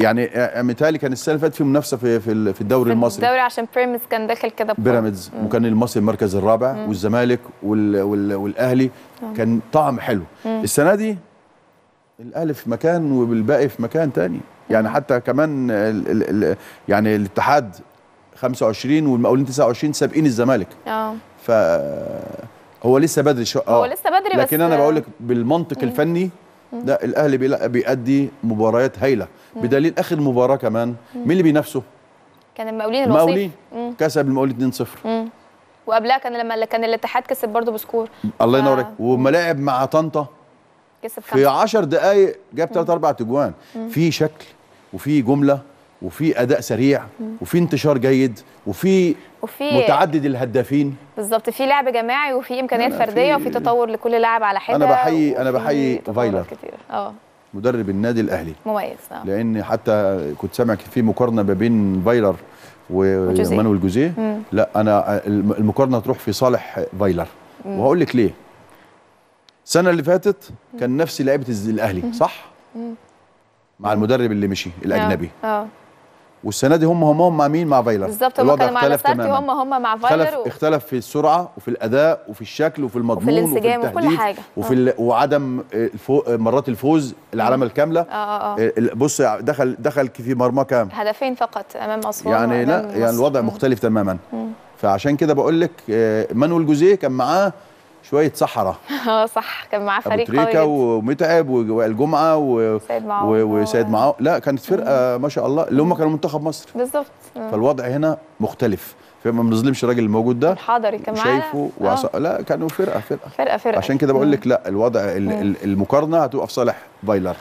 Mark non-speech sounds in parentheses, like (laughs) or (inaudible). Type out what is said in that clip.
يعني متهيألي كان السنة اللي فاتت في منافسة في في الدوري المصري. الدوري عشان بيراميدز كان داخل كده. بيراميدز وكان المصري المركز الرابع والزمالك وال وال والأهلي. كان طعم حلو. السنة دي الأهلي في مكان والباقي في مكان تاني. يعني حتى كمان ال ال يعني الاتحاد 25 والمقاولين 29 سابقين الزمالك. آه. ف هو لسه بدري شو هو لسه بدري بس لكن أنا بقول لك بالمنطق الفني لا الأهلي بيأدي مباريات هايلة. بدليل آخر مباراة كمان مين اللي بينافسه؟ كان المقاولين المقاولين الوصيف كسب المقاولين 2-0 مم. وقبلها كان لما كان الاتحاد كسب برضه ب score. الله ينور عليك. وما لعب مع طنطا كسب في خمسة. 10 دقائق جاب 3 4 تجوان. في شكل وفي جملة. وفي أداء سريع وفي انتشار جيد وفي وفي متعدد الهدافين. بالظبط في لعب جماعي وفي إمكانيات فردية في- وفي تطور لكل لاعب على حدة أنا بحيي- أنا وفي بحيي فايلر. كتيرة. آه. مدرب النادي الأهلي. مميز آه. لأن حتى كنت سامع في مقارنة ما بين فايلر. ومانويل جوزيه. لا أنا الم- المقارنة تروح في صالح فايلر. وهقول لك ليه. السنة اللي فاتت كان نفس لعيبة الأهلي صح؟ مع المدرب اللي مشي الأجنبي. آه. آه. والسنة دي هم هم هم مع مين مع فايلر. بالظبط هم كانوا مع لاسارتي هم هم مع اختلف فايلر و... اختلف في السرعة وفي الأداء وفي الشكل وفي المضمون الانسجام وفي كل التهديف حاجة. وفي ال... وعدم الفو... مرات الفوز العلامة الكاملة. آه آه آه. بص دخل دخل في مرمى كام؟ هدفين فقط أمام اسوان يعني لا يعني. الوضع مم. مختلف تماما. فعشان كده بقول لك مانويل جوزيه كان معاه شوية سحرة (laughs) آه صح كان معاه فريق قوي تريكه جدا. ومتعب ووائل جمعه و... سيد معوض. وسيد معوض لا كانت فرقة ما شاء الله اللي هم كانوا منتخب مصر. بالظبط. فالوضع هنا مختلف. فما بنظلمش الراجل الموجود ده. الحضري كان معانا شايفه آه. وعص... لا كانوا فرقة فرقة. فرقة فرقة. عشان كده بقول لك لا الوضع ال- ال- المقارنة هتبقى في صالح فايلر